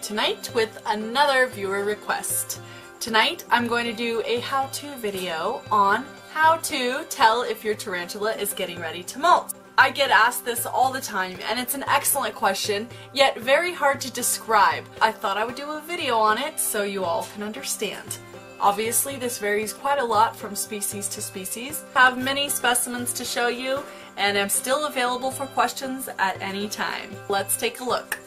tonight with another viewer request. Tonight I'm going to do a how-to video on how to tell if your tarantula is getting ready to molt. I get asked this all the time and it's an excellent question, yet very hard to describe. I thought I would do a video on it so you all can understand. Obviously this varies quite a lot from species to species. I have many specimens to show you and am still available for questions at any time. Let's take a look.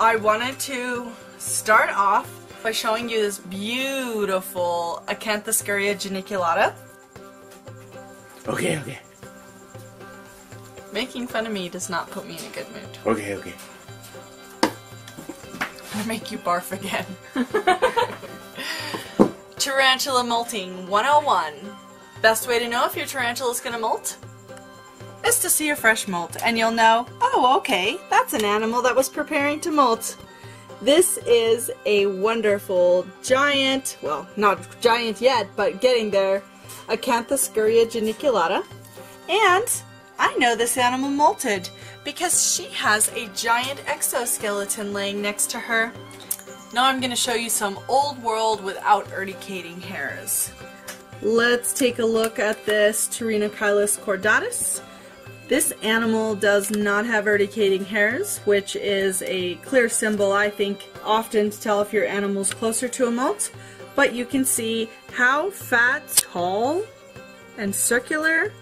I wanted to start off by showing you this beautiful Acanthoscurria geniculata. Okay, okay. Making fun of me does not put me in a good mood. Okay, okay. I'm make you barf again. Tarantula molting 101. Best way to know if your tarantula is gonna molt is to see a fresh molt and you'll know, oh okay, that's an animal that was preparing to molt. This is a wonderful giant, well not giant yet, but getting there, Acanthoscurria geniculata. And I know this animal molted because she has a giant exoskeleton laying next to her. Now I'm going to show you some old world without urticating hairs. Let's take a look at this Pterinochilus chordatus. This animal does not have urticating hairs, which is a clear symbol, I think, often to tell if your animal's closer to a molt. But you can see how fat, tall, and circular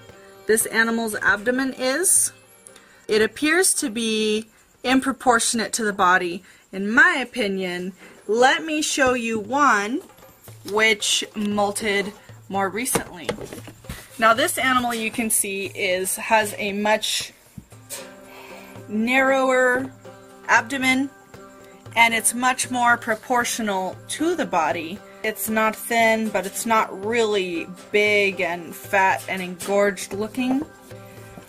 this animal's abdomen is. It appears to be improportionate to the body, in my opinion. Let me show you one which molted more recently. Now this animal you can see is has a much narrower abdomen and it's much more proportional to the body. It's not thin, but it's not really big and fat and engorged looking.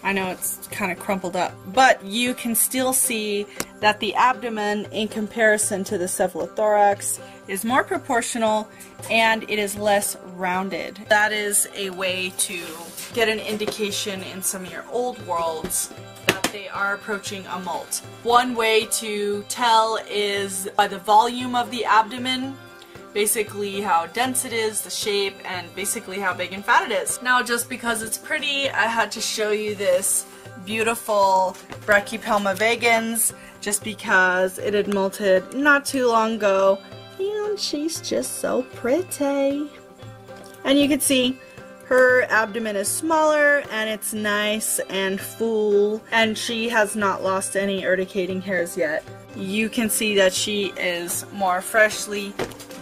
I know it's kind of crumpled up, but you can still see that the abdomen in comparison to the cephalothorax is more proportional and it is less rounded. That is a way to get an indication in some of your old worlds that they are approaching a molt. One way to tell is by the volume of the abdomen basically how dense it is, the shape, and basically how big and fat it is. Now just because it's pretty, I had to show you this beautiful Brachypelma vagans just because it had molted not too long ago she's just so pretty. And you can see her abdomen is smaller and it's nice and full and she has not lost any urticating hairs yet. You can see that she is more freshly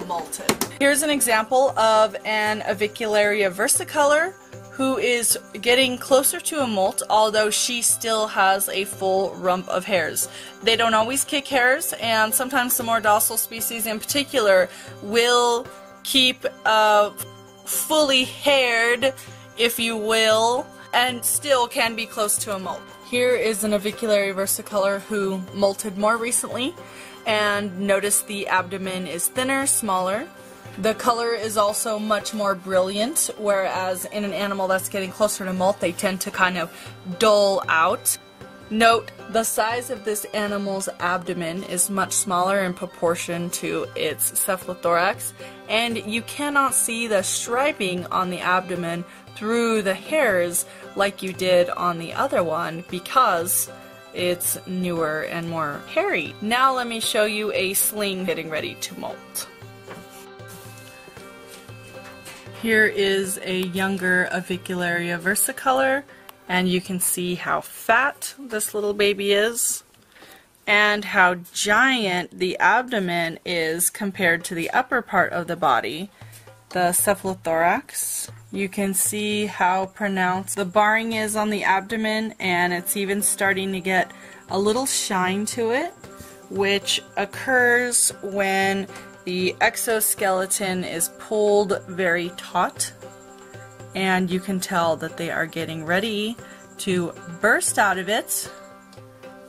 molted. Here's an example of an Avicularia versicolor who is getting closer to a molt, although she still has a full rump of hairs. They don't always kick hairs, and sometimes the more docile species in particular will keep uh, fully haired, if you will, and still can be close to a molt. Here is an Avicularia versicolor who molted more recently and notice the abdomen is thinner, smaller. The color is also much more brilliant, whereas in an animal that's getting closer to molt, they tend to kind of dull out. Note, the size of this animal's abdomen is much smaller in proportion to its cephalothorax, and you cannot see the striping on the abdomen through the hairs like you did on the other one because it's newer and more hairy. Now let me show you a sling getting ready to molt. Here is a younger Avicularia versicolor and you can see how fat this little baby is and how giant the abdomen is compared to the upper part of the body, the cephalothorax. You can see how pronounced the barring is on the abdomen and it's even starting to get a little shine to it, which occurs when the exoskeleton is pulled very taut and you can tell that they are getting ready to burst out of it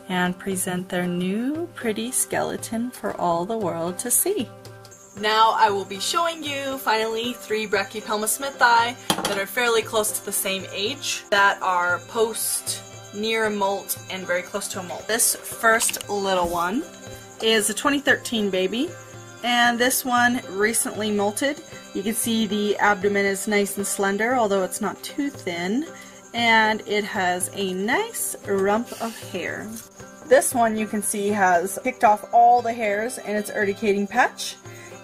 and present their new pretty skeleton for all the world to see. Now I will be showing you finally three Brachypelma smithii that are fairly close to the same age that are post near molt and very close to a molt. This first little one is a 2013 baby and this one recently molted. You can see the abdomen is nice and slender although it's not too thin and it has a nice rump of hair. This one you can see has picked off all the hairs in its urticating patch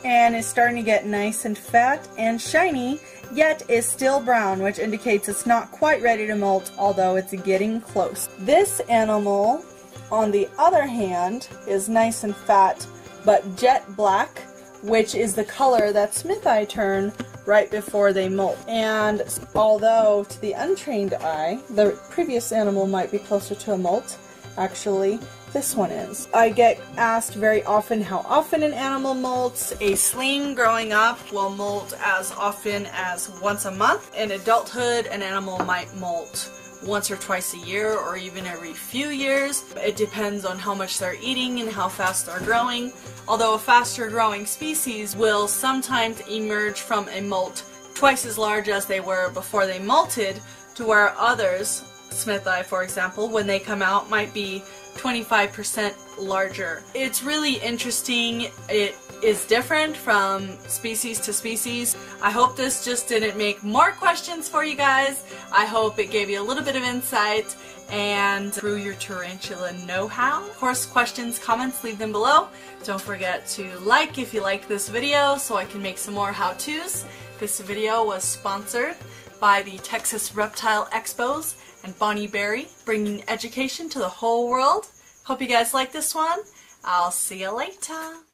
and is starting to get nice and fat and shiny yet is still brown which indicates it's not quite ready to molt although it's getting close. This animal on the other hand is nice and fat but jet black which is the color that smithi turn right before they molt. And although to the untrained eye, the previous animal might be closer to a molt, actually, this one is. I get asked very often how often an animal molts. A sling growing up will molt as often as once a month. In adulthood, an animal might molt once or twice a year or even every few years. It depends on how much they're eating and how fast they're growing. Although a faster growing species will sometimes emerge from a molt twice as large as they were before they molted to where others, smithi for example, when they come out might be 25% larger. It's really interesting. It is different from species to species. I hope this just didn't make more questions for you guys. I hope it gave you a little bit of insight and through your tarantula know-how. Of course, questions, comments, leave them below. Don't forget to like if you liked this video so I can make some more how-tos. This video was sponsored by the Texas Reptile Expos and Bonnie Berry, bringing education to the whole world. Hope you guys like this one. I'll see you later.